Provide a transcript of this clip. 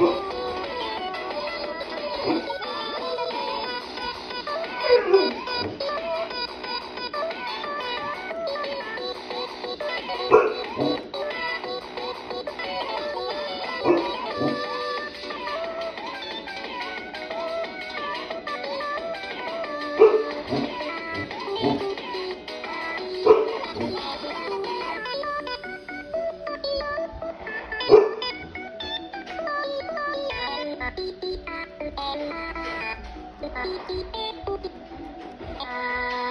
Oops. Uh...